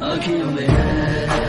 I'll keep me